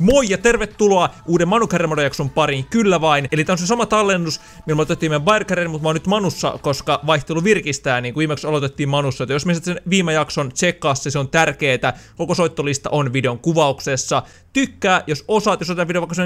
Moi ja tervetuloa uuden Manu jakson pariin, kyllä vain. Eli tämä on se sama tallennus, millä me otettiin meidän mutta mä oon nyt Manussa, koska vaihtelu virkistää, niin kuin viimeksi aloitettiin Manussa. Että jos mietit sen viime jakson, tsekkaa se, se on tärkeetä. Koko soittolista on videon kuvauksessa. Tykkää, jos osaat, jos otetaan video vaikka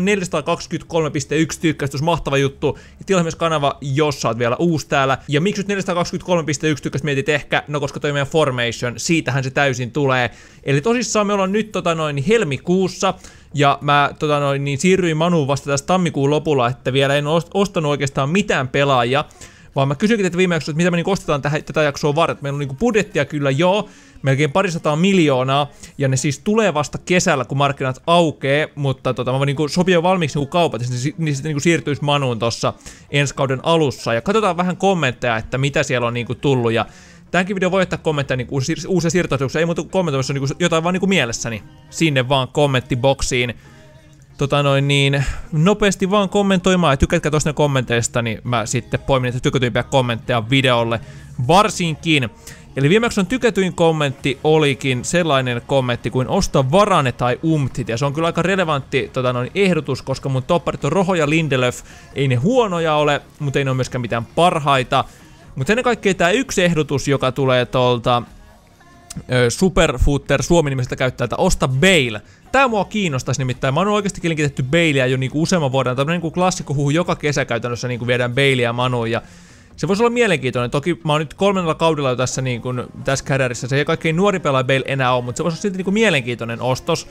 423.1 tykkästys, mahtava juttu. Ja tilaa myös kanava, jos oot vielä uusi täällä. Ja miksi nyt 423.1 tykkästä mietit ehkä? No koska toi meidän Formation, siitähän se täysin tulee. Eli tosissaan me ollaan nyt tota noin helmikuussa. Ja mä tota noin, niin siirryin Manuun vasta tässä tammikuun lopulla, että vielä en ostanut oikeastaan mitään pelaajia. Vaan mä kysyinkin että viimeksi, että mitä me niin ostetaan tähän, tätä jaksoa varten. Meillä on niin budjettia kyllä joo, melkein parisataa miljoonaa, ja ne siis tulee vasta kesällä, kun markkinat aukee, mutta tota, mä voin niin sopia valmiiksi niin kaupat, niin, niin sitten niin siirtyisi Manuun tuossa ensi kauden alussa. Ja katsotaan vähän kommentteja, että mitä siellä on niin tullut, ja Tämänkin video voi ottaa kommentteja niin uusia, uusia siirtoisuuksia, ei muuta kommentoimassa niin jotain vaan niin mielessäni. Sinne vaan kommenttiboksiin. Tota noin niin, nopeasti vaan kommentoimaan ja tykätkää tuosta kommenteista, niin mä sitten poimin niitä tykätyimpiä kommentteja videolle varsinkin. Eli viimeksi on tykätyin kommentti olikin sellainen kommentti kuin osta Varane tai Umtit, ja se on kyllä aika relevantti tota noin, ehdotus, koska mun topparit on Roho ja Lindelöf, ei ne huonoja ole, mutta ei ne ole myöskään mitään parhaita. Mutta ennen kaikkea tämä yksi ehdotus, joka tulee tuolta Superfooter Suomi-nimisestä käyttäjältä, osta Bale. Tää mua kiinnostaisi nimittäin. Mä oon oikeasti linkitetty Baleä jo niinku useamman vuoden. Tämä niinku klassikkohuhu joka kesä käytännössä niinku viedään Baleä Manuun ja se voisi olla mielenkiintoinen. Toki mä oon nyt kolmannella kaudella jo tässä, niin kuin, tässä kädärissä. Se ei kaikkein nuori pelaaja Bale enää ole, mutta se voisi olla silti niin mielenkiintoinen ostos.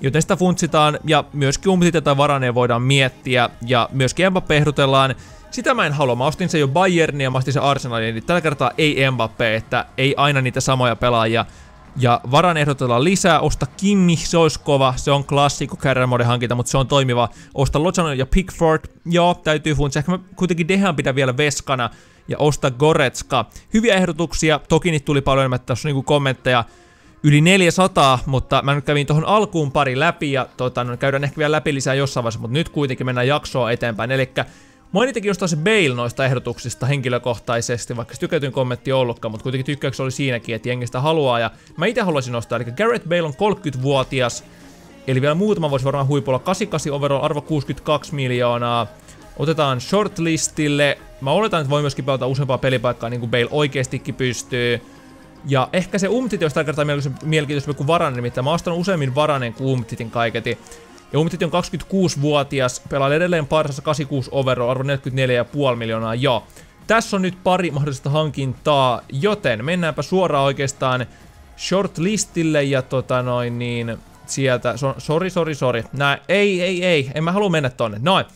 Joten sitä funtsitaan ja myöskin umtita tai varaneen voidaan miettiä ja myöskin Mbappé ehdotellaan. Sitä mä en halua. Mä ostin sen jo Bayernin ja mä ostin sen Arsenalin, niin tällä kertaa ei Mbappé, että ei aina niitä samoja pelaajia. Ja varan ehdotellaan lisää, osta Kimmi, se olisi kova, se on klassikko Carrier hankinta, mutta se on toimiva. Osta Lozano ja Pickford, joo, täytyy funtsia. Ehkä mä kuitenkin Dehan pitää vielä veskana ja osta Goretska. Hyviä ehdotuksia, toki niitä tuli paljon enemmän tässä niinku kommentteja. Yli 400, mutta mä nyt kävin tuohon alkuun pari läpi ja tota, no, käydään ehkä vielä läpi lisää jossain vaiheessa, mutta nyt kuitenkin mennään jaksoa eteenpäin. Eli Mainitakin jostain se Bale noista ehdotuksista henkilökohtaisesti, vaikka se tykätyn kommentti ollutkaan, mutta kuitenkin tykkäyksessä oli siinäkin, että jengistä haluaa. Ja mä itse haluaisin nostaa, eli Garrett Bale on 30-vuotias, eli vielä muutama vuosi varmaan huipulla 88 overall, arvo 62 miljoonaa. Otetaan shortlistille. Mä oletan, että voi myöskin pelata useampaa pelipaikkaa, niin kuin Bale oikeastikin pystyy. Ja ehkä se Umtit, jos tällä kertaa mielenkiintoisempi kuin Varanen, nimittäin mä oon useammin Varanen kuin Umtitin kaiketi. Ja Umtiti on 26-vuotias, pelaa edelleen parsassa 86 overall, arvo 44,5 miljoonaa, joo. Tässä on nyt pari mahdollista hankintaa, joten mennäänpä suoraan oikeastaan shortlistille ja tota noin niin sieltä, so, sorry, sorry, sorry. Nää, ei, ei, ei, en mä halua mennä tonne. Noin,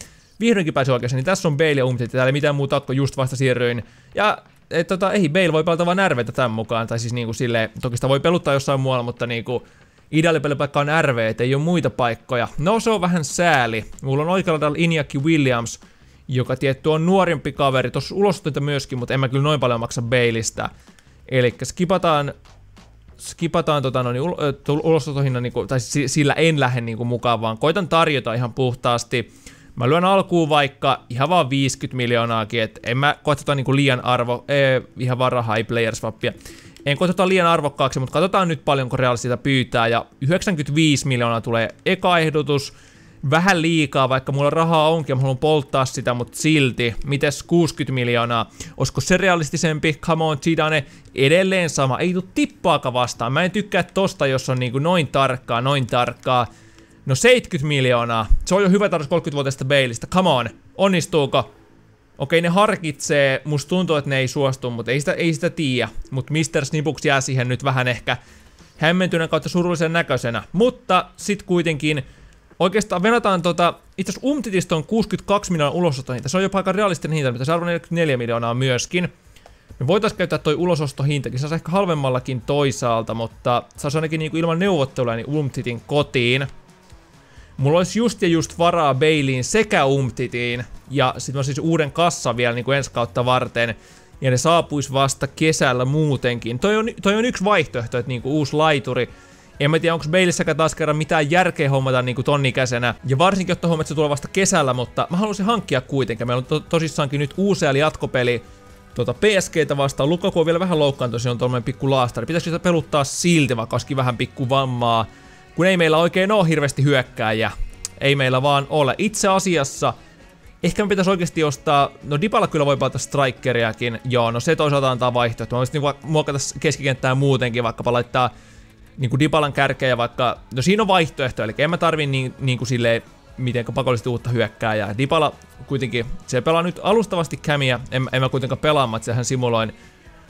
vihdoinkin pääsi oikeasti, niin tässä on Bale ja Umtiti, täällä ei mitään muuta kun just vasta siirryin. Ja et, tota, ei, Bale voi pelata vaan närveitä tämän mukaan, tai siis niinku silleen, toki sitä voi peluttaa jossain muualla, mutta niinku, Ideaalipelipaikka on RV, ei ole muita paikkoja. No se on vähän sääli. Mulla on oikealla Iñaki Williams, joka tietty on nuorempi kaveri. Tuossa ulosotteita myöskin, mutta en mä kyllä noin paljon maksa Bailista. Eli skipataan skipataan tota, no, niin, ulosotohinnan, niin kuin, tai sillä en lähde niin kuin, mukaan, vaan koitan tarjota ihan puhtaasti. Mä lyön alkuun vaikka ihan vaan 50 miljoonaakin, että en mä koeta niin kuin liian arvo, ee, ihan vaan rahaa, ei player swappia. En koeteta liian arvokkaaksi, mutta katsotaan nyt paljonko Real sitä pyytää. Ja 95 miljoonaa tulee eka ehdotus. Vähän liikaa, vaikka mulla rahaa onkin ja mä haluan polttaa sitä, mutta silti. Mites 60 miljoonaa? Olisiko se realistisempi? Come on, Zidane. Edelleen sama. Ei tuu tippaakaan vastaan. Mä en tykkää tosta, jos on niinku noin tarkkaa, noin tarkkaa. No 70 miljoonaa. Se on jo hyvä tarjous 30-vuotiaista Bailista. Come on. Onnistuuko? Okei, ne harkitsee, musta tuntuu, että ne ei suostu, mutta ei sitä, ei sitä tiedä. Mutta Mr. Snibuks jää siihen nyt vähän ehkä hämmentyneen kautta surullisen näköisenä. Mutta sit kuitenkin, oikeastaan venataan tota, itse asiassa Umtitista on 62 miljoonaa ulosottohinta. Se on jopa aika realistinen hinta, mitä se arvo 44 miljoonaa myöskin. Me voitais käyttää toi ulosostohintakin, se ehkä halvemmallakin toisaalta, mutta saisi ainakin niinku ilman neuvotteluja niin Umtitin kotiin. Mulla olisi just ja just varaa Bailiin sekä Umtitiin, ja sitten mä siis uuden kassa vielä niin kuin ensi kautta varten, ja ne saapuisi vasta kesällä muutenkin. Toi on, toi on yksi vaihtoehto, että niinku uusi laituri. En mä tiedä, onko Bailissäkään taas kerran mitään järkeä hommata niinku tonnikäisenä. Ja varsinkin, että hommat se tulee vasta kesällä, mutta mä haluaisin hankkia kuitenkin. Meillä on to tosissaankin nyt uusi jatkopeli tuota PSGtä vastaan. Lukaku on vielä vähän loukkaantunut, se on tuollainen pikku laastari. Pitäisikö sitä peluttaa silti, vaikka olisikin vähän pikku vammaa. Kun ei meillä oikein ole hirveästi hyökkääjä. Ei meillä vaan ole. Itse asiassa Ehkä me pitäisi oikeasti ostaa, no Dipala kyllä voi palata strikeriakin, joo, no se toisaalta antaa vaihtoehto. Mä voisin niinku muokata keskikenttää muutenkin, vaikkapa laittaa niinku Dipalan kärkeä vaikka, no siinä on vaihtoehto, eli en mä tarvi niin, niin kuin silleen miten pakollisesti uutta hyökkääjää. Dipala kuitenkin, se pelaa nyt alustavasti kämiä, en, en mä kuitenkaan pelaa, sehän simuloin.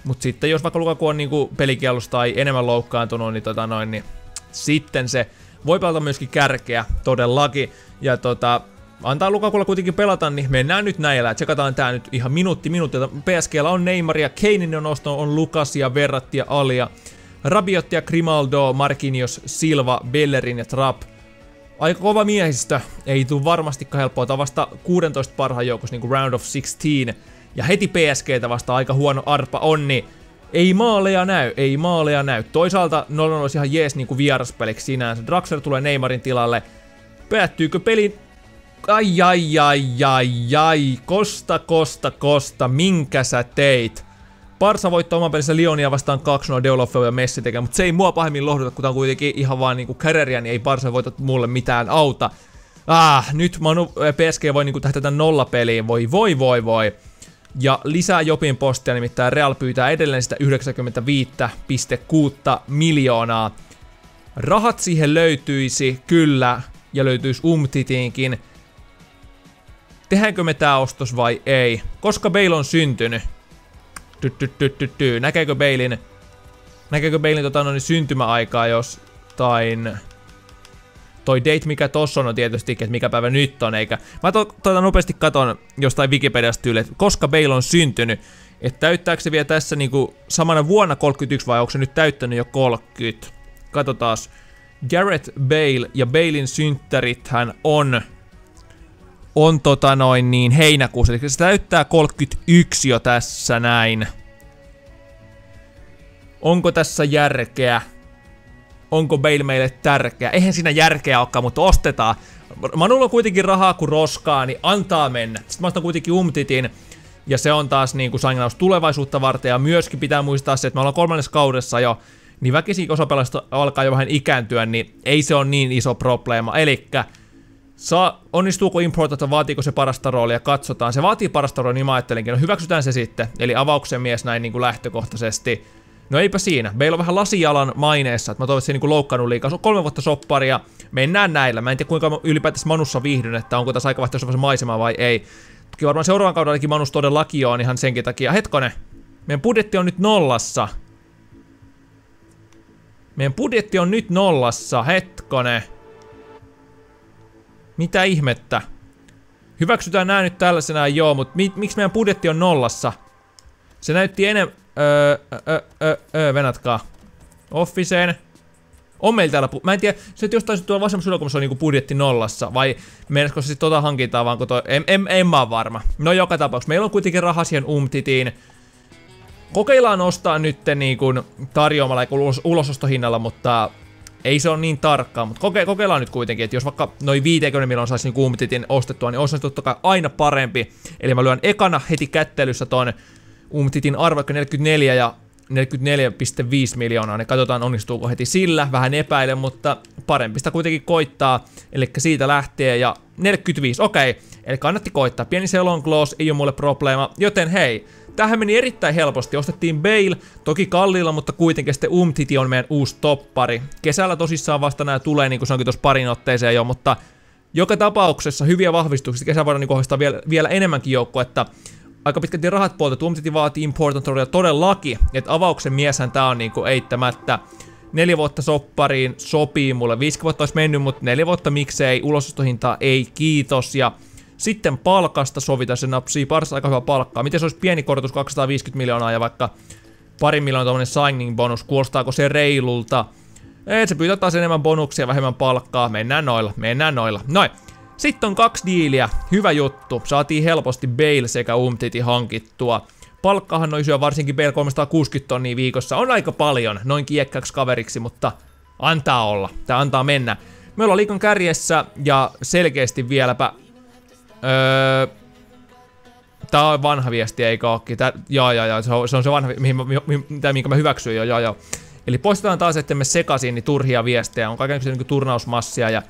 Mutta sitten jos vaikka Lukaku on niinku pelikielusta tai enemmän loukkaantunut, niin, tota noin, niin sitten se voi pelata myöskin kärkeä todellakin. Ja tota, antaa Lukakulla kuitenkin pelata, niin mennään nyt näillä. Tsekataan tää nyt ihan minuutti minuuttia. PSGllä on Neymaria, Keinin on ostanut, on Lukasia, Verrattia, Alia, Rabiottia, Grimaldo, Marquinhos, Silva, Bellerin ja Trapp. Aika kova miehistä, ei tule varmastikaan helppoa. Tämä vasta 16 parhaan joukossa, niin kuin round of 16. Ja heti PSGtä vasta aika huono arpa on, niin ei maaleja näy, ei maaleja näy. Toisaalta 0 olisi ihan jees niin kuin vieraspeliksi sinänsä. Draxler tulee Neymarin tilalle. Päättyykö peli Ai ai ai ai ai, Kosta, Kosta, Kosta, minkä sä teit? Barsa voittaa oman pelissä Lyonia vastaan 2-0 Deulofeu ja Messi tekee, mutta se ei mua pahemmin lohduta, kun tää on kuitenkin ihan vaan niinku kärjeriä, niin ei Barsa voita mulle mitään auta. Ah, nyt Manu, äh, PSG voi niinku tähdätä nolla peliin, voi voi voi voi. Ja lisää Jopin postia, nimittäin Real pyytää edelleen sitä 95,6 miljoonaa. Rahat siihen löytyisi, kyllä, ja löytyisi Umtitiinkin. Tehdäänkö me tää ostos vai ei? Koska Bale on syntynyt? Ty, ty, ty, ty, ty. Näkeekö Bailin... Näkeekö Bailin tota, no, niin syntymäaikaa jostain... Toi date mikä tossa on, on tietysti, että mikä päivä nyt on, eikä... Mä to, tota nopeasti katon jostain Wikipediasta tyyli, että koska Bale on syntynyt. Että täyttääkö se vielä tässä niinku samana vuonna 31 vai onko se nyt täyttänyt jo 30? Katsotaas. Garrett Bale ja Balein synttärithän on on tota noin niin heinäkuussa, eli se täyttää 31 jo tässä näin. Onko tässä järkeä? Onko Bale meille tärkeä? Eihän siinä järkeä olekaan, mutta ostetaan. Manulla on kuitenkin rahaa kuin roskaa, niin antaa mennä. Sitten mä ostan kuitenkin Umtitin, ja se on taas niin kuin sanginaus tulevaisuutta varten, ja myöskin pitää muistaa se, että me ollaan kolmannessa kaudessa jo, niin väkisin osa pelaajista alkaa jo vähän ikääntyä, niin ei se ole niin iso probleema. Elikkä Saa, onnistuuko importata, vaatiiko se parasta roolia, katsotaan. Se vaatii parasta roolia, niin mä ajattelinkin, no hyväksytään se sitten. Eli avauksen mies näin niin kuin lähtökohtaisesti. No eipä siinä. Meillä on vähän lasijalan maineessa, että mä toivon, että se niin loukkaannut liikaa. Se on kolme vuotta sopparia. Mennään näillä. Mä en tiedä kuinka ylipäätänsä Manussa viihdyn, että onko tässä aika vaihtoehtoisessa maisema vai ei. Toki varmaan seuraavan kaudellakin Manus todellakin on ihan senkin takia. Hetkone. Meidän budjetti on nyt nollassa. Meidän budjetti on nyt nollassa. Hetkone. Mitä ihmettä? Hyväksytään nää nyt tällaisenaan joo, mutta mi miksi meidän budjetti on nollassa? Se näytti enemmän... Öö, öö, öö, öö. Officeen. On meillä täällä... Mä en tiedä, se että jostain tuolla vasemmassa yläkulmassa on niinku budjetti nollassa, vai meinasko se sit tota hankintaa vaan kun toi... En, en, en mä varma. No joka tapauksessa, meillä on kuitenkin raha siihen umtitiin. Kokeillaan ostaa nyt niin kuin tarjoamalla ulos, ulosostohinnalla, mutta ei se ole niin tarkkaa, mutta koke kokeillaan nyt kuitenkin, että jos vaikka noin 50 miljoonaa saisi niin Umtitin ostettua, niin olisi totta kai aina parempi. Eli mä lyön ekana heti kättelyssä ton Umtitin arvo 44 ja 44,5 miljoonaa, niin katsotaan onnistuuko heti sillä, vähän epäilen, mutta parempi sitä kuitenkin koittaa, eli siitä lähtee ja 45, okei, okay. eli kannatti koittaa, pieni selon gloss, ei ole mulle probleema, joten hei, Tähän meni erittäin helposti. Ostettiin Bale, toki kalliilla, mutta kuitenkin sitten Umtiti on meidän uusi toppari. Kesällä tosissaan vasta nämä tulee, niin kuin onkin tuossa parin otteeseen jo, mutta joka tapauksessa hyviä vahvistuksia. Kesä voidaan niin kohdistaa vielä, vielä enemmänkin joukko, että aika pitkälti rahat puolta. Umtiti vaatii important roolia todellakin, että avauksen mieshän tää on niinku eittämättä. Neljä vuotta soppariin sopii mulle. Viisi vuotta olisi mennyt, mutta neljä vuotta miksei. Ulosostohintaa ei, kiitos. Ja sitten palkasta sovita, se napsii parissa aika hyvä palkkaa. Miten se olisi pieni korotus 250 miljoonaa ja vaikka pari miljoonaa tämmönen signing bonus, kuulostaako se reilulta? Ei, se pyytää taas enemmän bonuksia, vähemmän palkkaa. Mennään noilla, mennään noilla. Noin. Sitten on kaksi diiliä. Hyvä juttu. Saatiin helposti Bale sekä Umtiti hankittua. Palkkahan noin syö varsinkin Bale 360 tonnia viikossa. On aika paljon noin kiekkäksi kaveriksi, mutta antaa olla. Tää antaa mennä. Me ollaan liikon kärjessä ja selkeästi vieläpä Öö, Tää on vanha viesti, ei kookki. Tää, joo, joo, joo, se on se, on se vanha, mihin, mihin, mihin, minkä mä hyväksyin, joo, joo, joo. Eli poistetaan taas, että me sekaisin niin turhia viestejä, on kaikenlaisia niin turnausmassia ja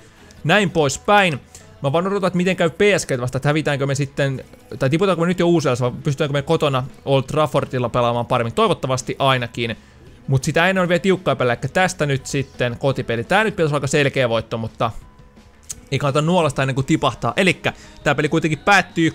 näin poispäin. Mä vaan odotan, että miten käy PSG vasta, että hävitäänkö me sitten, tai tiputaanko me nyt jo uusilla, vai pystytäänkö me kotona Old Traffordilla pelaamaan paremmin, toivottavasti ainakin. Mutta sitä ennen on vielä tiukkaa pelejä, tästä nyt sitten kotipeli. Tää nyt pitäisi olla aika selkeä voitto, mutta ei kannata nuolasta ennen kuin tipahtaa. Elikkä tämä peli kuitenkin päättyy 3-0,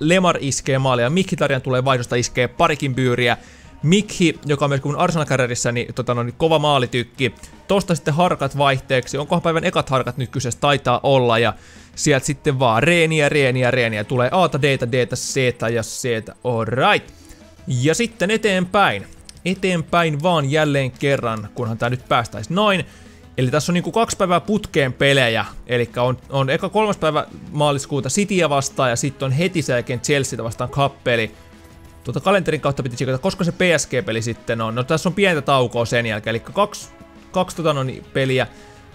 Lemar iskee maalia, Mikitarian tulee vaihdosta iskee parikin byyriä. Mikhi, joka on myös kuin arsenal niin, tota, no, niin kova maalitykki. Tosta sitten harkat vaihteeksi. Onkohan päivän ekat harkat nyt kyseessä? Taitaa olla. Ja sieltä sitten vaan reeniä, reeniä, reeniä. Tulee Aata, Data, Data, Z ja Z. Alright. Ja sitten eteenpäin. Eteenpäin vaan jälleen kerran, kunhan tää nyt päästäis noin. Eli tässä on niinku kaksi päivää putkeen pelejä, eli on, on eka kolmas päivä maaliskuuta Cityä vastaan ja sitten on heti sen jälkeen Chelsea vastaan kappeli. Tuota kalenterin kautta piti tsekata, koska se PSG-peli sitten on. No tässä on pientä taukoa sen jälkeen, eli kaksi, kaksi tota, no, niin, peliä.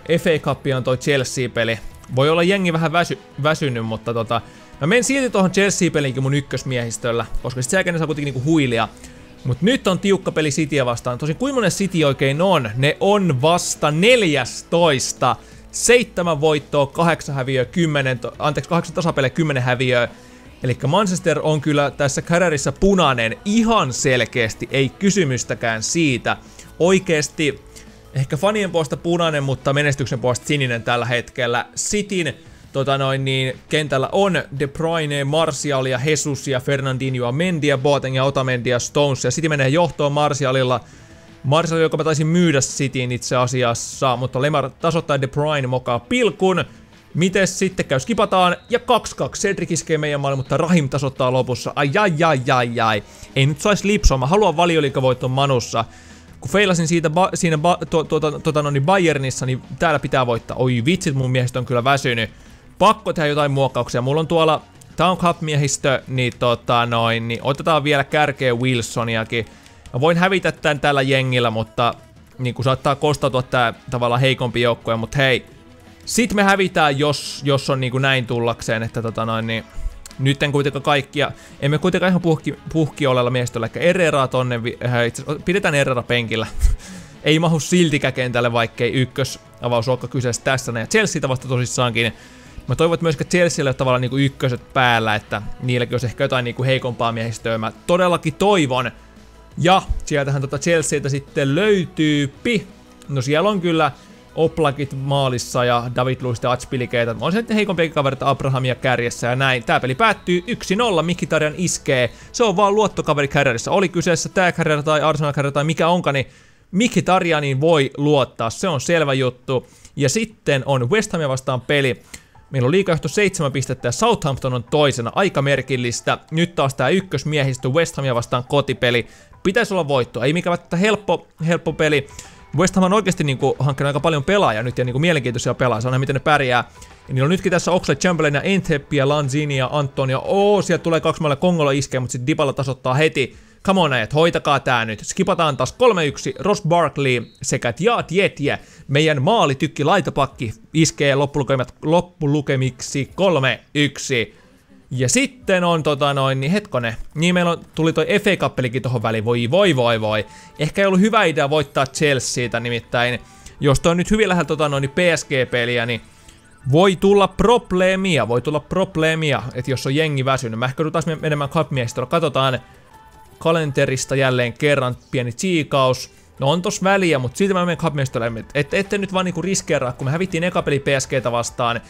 FA Cup on toi Chelsea-peli. Voi olla jengi vähän väsy, väsynyt, mutta tota, mä menen silti tuohon Chelsea-peliinkin mun ykkösmiehistöllä, koska sit sen jälkeen ne saa kuitenkin niinku huilia. Mut nyt on tiukka peli Cityä vastaan. Tosin kuinka monen City oikein on? Ne on vasta 14. Seitsemän voittoa, kahdeksan häviöä, kymmenen, anteeksi, kahdeksan tasapeliä, kymmenen häviöä. Eli Manchester on kyllä tässä kärjerissä punainen ihan selkeästi, ei kysymystäkään siitä. Oikeesti ehkä fanien puolesta punainen, mutta menestyksen puolesta sininen tällä hetkellä. Cityn tota noin, niin, kentällä on De Bruyne, Martial ja Jesus ja Fernandinho, Mendia, Boateng ja Otamendi ja Stones. Ja City menee johtoon Martialilla. Martial, joka mä taisin myydä Cityin itse asiassa, mutta Lemar tasoittaa De Bruyne mokaa pilkun. Mites sitten käy skipataan ja 2-2. Cedric iskee meidän maalle, mutta Rahim tasoittaa lopussa. Ai ai ai ai ai. Ei nyt saisi lipsoa. Mä haluan valioliikavoiton Manussa. Kun feilasin siitä ba siinä ba to, to, to, no, niin Bayernissa, niin täällä pitää voittaa. Oi vitsit, mun mielestä on kyllä väsynyt. Pakko tehdä jotain muokkauksia. Mulla on tuolla Town Cup-miehistö, niin tota niin otetaan vielä kärkeä Wilsoniakin. Mä voin hävitä tän tällä jengillä, mutta niin kuin saattaa kostautua tää tavallaan heikompi joukkue, mutta hei, sitten me hävitään, jos, jos on niinku näin tullakseen, että tota noin, niin nyt en kuitenkaan kaikkia, emme kuitenkaan ihan puhki, puhki olella miestöllä, eli Erreraa tonne, äh, itse, pidetään Errera penkillä. ei mahu siltikään kentälle, vaikkei ykkös avaus olekaan kyseessä tässä. Ja Chelsea vasta tosissaankin. Mä toivon, että myöskään Chelsealle on tavallaan niinku ykköset päällä, että niilläkin olisi ehkä jotain niinku heikompaa miehistöä. Mä todellakin toivon. Ja sieltähän tota Chelseatä sitten löytyy. Pi. No siellä on kyllä Oplakit maalissa ja David Luiz ja Atspilikeitä. On sitten heikompi kavereita Abrahamia kärjessä ja näin. Tää peli päättyy 1-0, Mikitarian iskee. Se on vaan luottokaveri kärjessä. Oli kyseessä tää kärjä tai Arsenal kärjä tai mikä onkaan, niin Mikitarianiin voi luottaa. Se on selvä juttu. Ja sitten on West Hamia vastaan peli. Meillä on liikajohto 7 pistettä ja Southampton on toisena. Aika merkillistä. Nyt taas tää ykkösmiehistö West Hamia vastaan kotipeli. Pitäisi olla voitto. Ei mikä helppo, helppo peli. West Ham on oikeasti niinku hankkinut aika paljon pelaajia nyt ja niinku mielenkiintoisia pelaajia, saa miten ne pärjää. Ja niillä on nytkin tässä Oxlade Chamberlain ja Entheppi Lanzini ja Anton ja oo, sieltä tulee kaksi mailla Kongolla iskee, mutta sitten Dybala tasoittaa heti. Come on, et, hoitakaa tää nyt. Skipataan taas 3-1. Ross Barkley sekä Tja Tietje, meidän maalitykki laitapakki, iskee loppulukemiksi 3-1. Ja sitten on tota noin, niin hetkone, niin meillä on, tuli toi FA Cup-pelikin tohon väliin, voi voi voi voi. Ehkä ei ollut hyvä idea voittaa Chelseatä, nimittäin jos toi on nyt hyvin lähellä tota noin niin PSG-peliä, niin voi tulla probleemia, voi tulla probleemia, että jos on jengi väsynyt. Mä ehkä taas menemään cup katsotaan kalenterista jälleen kerran pieni tsiikaus. No on tos väliä, mutta siitä mä menen cup että ette nyt vaan niinku riskeeraa, kun me hävittiin eka peli PSGtä vastaan,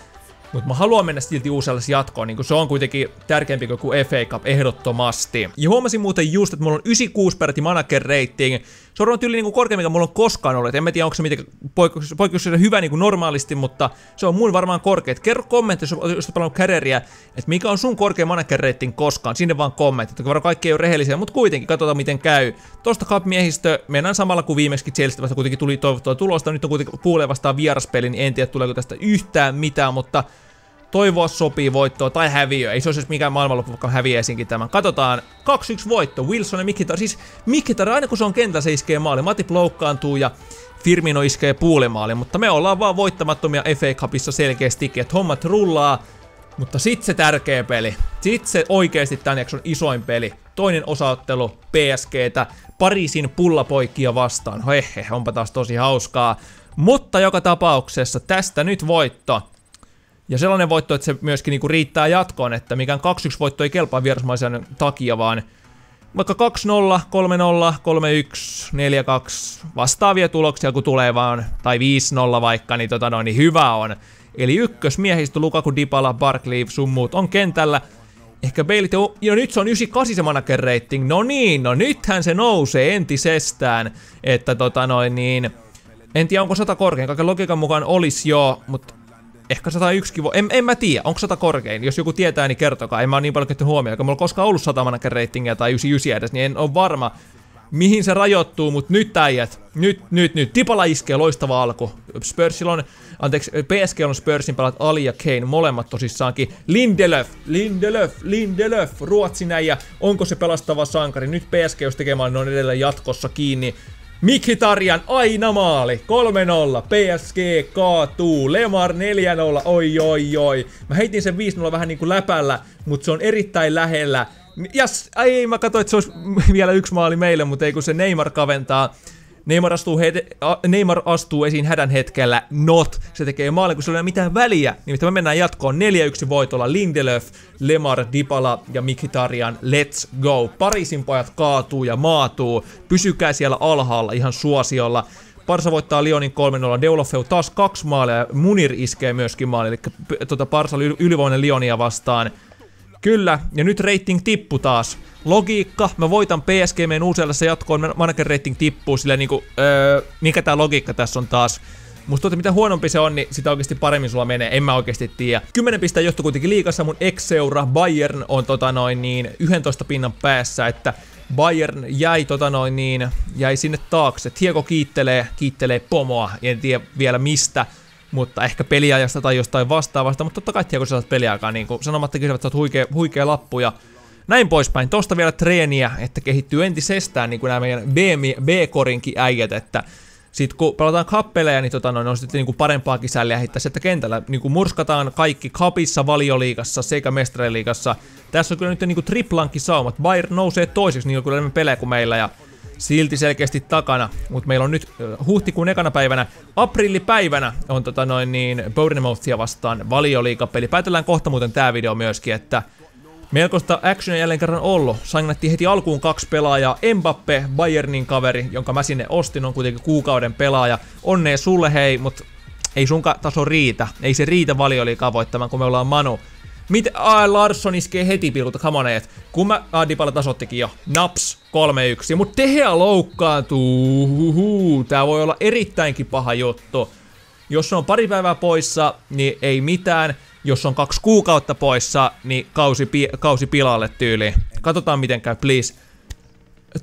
mutta mä haluan mennä silti uuselle jatkoon, niin se on kuitenkin tärkeämpi kuin FA Cup ehdottomasti. Ja huomasin muuten just, että mulla on 96 peräti manager rating. Se on yli niin korkeampi, mikä mulla on koskaan ollut. En mä tiedä, onko se mitenkään poikkeuksellisen hyvä niin kuin normaalisti, mutta se on mun varmaan korkea. Kerro kommentti, jos olet pelannut carrieria, että mikä on sun korkea manager rating koskaan. Sinne vaan kommentti. Että kaikki ei ole rehellisiä, mutta kuitenkin katsotaan miten käy. Tosta Cup-miehistö mennään samalla kuin viimeksi Chelsea vasta kuitenkin tuli toivottua tulosta. Nyt on kuitenkin puoleen vastaan vieraspeli, niin en tiedä tuleeko tästä yhtään mitään, mutta Toivoa sopii voittoa tai häviö. Ei se olisi mikään maailmanloppu, vaikka häviäisinkin tämän. Katsotaan. 2-1 voitto. Wilson ja Mikitar. Siis Mikitar, aina kun se on kentällä, se iskee maali. Matip loukkaantuu ja Firmino iskee puulimaali. Mutta me ollaan vaan voittamattomia FA Cupissa selkeästi, että hommat rullaa. Mutta sit se tärkeä peli. Sit se oikeesti tän jakson isoin peli. Toinen osaottelu PSGtä Pariisin pullapoikia vastaan. Hehe, onpa taas tosi hauskaa. Mutta joka tapauksessa tästä nyt voitto. Ja sellainen voitto, että se myöskin niinku riittää jatkoon, että mikään 2-1 voitto ei kelpaa vierasmaisen takia, vaan vaikka 2-0, 3-0, 3-1, 4-2, vastaavia tuloksia kun tulee vaan, tai 5-0 vaikka, niin, tota noin, niin hyvä on. Eli ykkösmiehistö Lukaku, Dybala, Barkley, sun muut on kentällä. Ehkä Bale, jo nyt se on 98 se manager rating. No niin, no nythän se nousee entisestään. Että tota noin niin... En tiedä onko 100 korkein, kaiken logiikan mukaan olisi jo, mutta ehkä 101 voi. En, en mä tiedä, onko 100 korkein. Jos joku tietää, niin kertokaa. En mä niin paljon ketty huomioon, kun mulla on koskaan ollut 100 manager ratingia tai 99 edes, niin en ole varma, mihin se rajoittuu, mutta nyt äijät, nyt, nyt, nyt, Tipala iskee, loistava alku. Spursilla on, anteeksi, PSG on Spursin pelat Ali ja Kane, molemmat tosissaankin. Lindelöf, Lindelöf, Lindelöf, Ruotsin äijä, onko se pelastava sankari? Nyt PSG jos tekemään, on edelleen jatkossa kiinni. Mikitarian aina maali. 3-0. PSG kaatuu. Lemar 4-0. Oi oi oi. Mä heitin sen 5-0 vähän niinku läpällä, mutta se on erittäin lähellä. Jas, ei mä katsoin, että se olisi vielä yksi maali meille, mutta ei kun se Neymar kaventaa. Neymar astuu, he, Neymar astuu esiin hädän hetkellä, not. Se tekee maalin, kun se ei ole mitään väliä. Nimittäin me mennään jatkoon 4-1 voitolla. Lindelöf, Lemar, Dybala ja Mikitarian, let's go. Pariisin pojat kaatuu ja maatuu. Pysykää siellä alhaalla ihan suosiolla. Parsa voittaa Lyonin 3-0, Deulofeu taas kaksi maalia ja Munir iskee myöskin maali, eli tuota Parsa ylivoinen Lyonia vastaan. Kyllä, ja nyt rating tippu taas. Logiikka, mä voitan PSG meidän uusellassa jatkoon, manager rating tippuu, sillä niinku, öö, mikä tää logiikka tässä on taas. Musta tuota, mitä huonompi se on, niin sitä oikeasti paremmin sulla menee, en mä oikeasti tiedä. 10 pisteen johto kuitenkin liikassa, mun ex-seura Bayern on tota noin niin 11 pinnan päässä, että Bayern jäi tota noin niin, jäi sinne taakse. Tieko kiittelee, kiittelee pomoa, en tiedä vielä mistä mutta ehkä peliajasta tai jostain vastaavasta, mutta totta kai tiedä, kun sä saat peliaikaa, niin kuin sanomatta kysyvät, että sä oot huikea, huikea lappu ja näin poispäin. Tosta vielä treeniä, että kehittyy entisestään niin kuin nämä meidän B-korinkin äijät, että sitten kun pelataan kappeleja, niin tota, no, on sitten niin parempaa kisälliä heittää sieltä kentällä. Niin kuin murskataan kaikki kapissa, valioliigassa sekä mestariliigassa. Tässä on kyllä nyt niin kuin triplankki saumat. Bayern nousee toiseksi niin kuin enemmän pelejä kuin meillä ja silti selkeästi takana, mutta meillä on nyt huhtikuun ekana päivänä, aprillipäivänä on tota noin niin Bournemouthia vastaan valioliikapeli. Päätellään kohta muuten tää video myöskin, että Melkoista actionia jälleen kerran ollut. Sangnattiin heti alkuun kaksi pelaajaa. Mbappe, Bayernin kaveri, jonka mä sinne ostin, on kuitenkin kuukauden pelaaja. Onnea sulle hei, mutta ei sunka taso riitä. Ei se riitä valioliikaa voittamaan, kun me ollaan Manu. Mitä? Ai, Larsson iskee heti pilkulta, come on et. Kun mä, ah, Dybala tasottikin jo. Naps, 3-1. Mut Tehea loukkaantuu. Huhu, tää voi olla erittäinkin paha juttu. Jos on pari päivää poissa, niin ei mitään. Jos on kaksi kuukautta poissa, niin kausi, pi kausi pilalle tyyli. Katsotaan miten käy, please.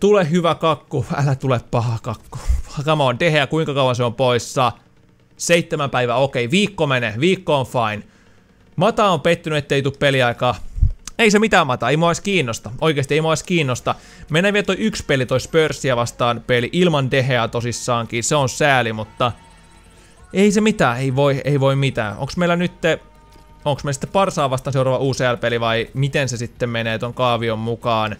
Tule hyvä kakku, älä tule paha kakku. Come on, Dehea, kuinka kauan se on poissa? Seitsemän päivää, okei, okay, viikko menee, viikko on fine. Mata on pettynyt, ettei tuu peliaikaa. Ei se mitään Mata, ei mua edes kiinnosta. Oikeesti ei mua edes kiinnosta. Mennään vielä toi yksi peli, toi Spursia vastaan peli, ilman Dehea tosissaankin. Se on sääli, mutta... Ei se mitään, ei voi, ei voi mitään. Onks meillä nyt... Onks meillä sitten Parsaa vastaan seuraava UCL-peli vai miten se sitten menee ton kaavion mukaan?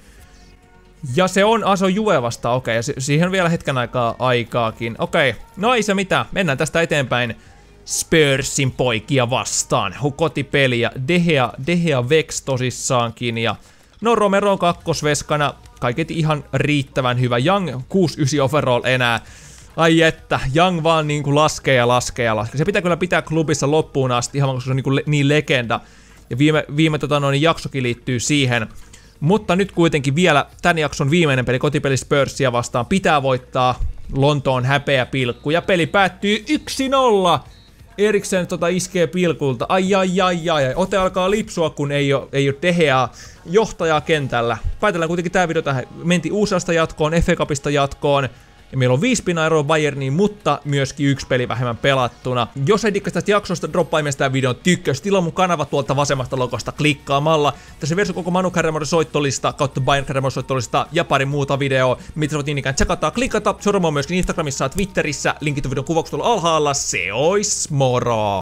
Ja se on Aso Juve vasta, okei, okay, siihen on vielä hetken aikaa aikaakin. Okei, okay. no ei se mitään, mennään tästä eteenpäin. Spursin poikia vastaan. Kotipeli ja Dehea, Dehea Vex tosissaankin ja no Romero on kakkosveskana. Kaiket ihan riittävän hyvä. Young 69 overall enää. Ai että, Young vaan niinku laskee ja laskee ja laskee. Se pitää kyllä pitää klubissa loppuun asti, ihan koska se on niinku le niin legenda. Ja viime, viime tota noin, jaksokin liittyy siihen. Mutta nyt kuitenkin vielä tämän jakson viimeinen peli kotipeli Spursia vastaan pitää voittaa Lontoon häpeä pilkku. Ja peli päättyy 1-0 Eriksen tota iskee pilkulta. Ai ai ai ai. Ote alkaa lipsua, kun ei ole, ei ole teheää johtajaa kentällä. Päätellään kuitenkin tää video tähän. Menti uusasta jatkoon, FA Cupista jatkoon. Ja meillä on 5 pinaa eroa Bayerniin, mutta myöskin yksi peli vähemmän pelattuna. Jos ei dikkaisi tästä jaksosta, droppaa tämän videon tykkäys. Tilaa mun kanava tuolta vasemmasta logosta klikkaamalla. Tässä verso koko Manu Kärjämodon soittolista, kautta Bayern Kärjämodon soittolista ja pari muuta videoa, mitä voit niin ikään tsekata, klikata. Seuraava myöskin Instagramissa ja Twitterissä. Linkit on videon kuvauksessa alhaalla. Se ois moro!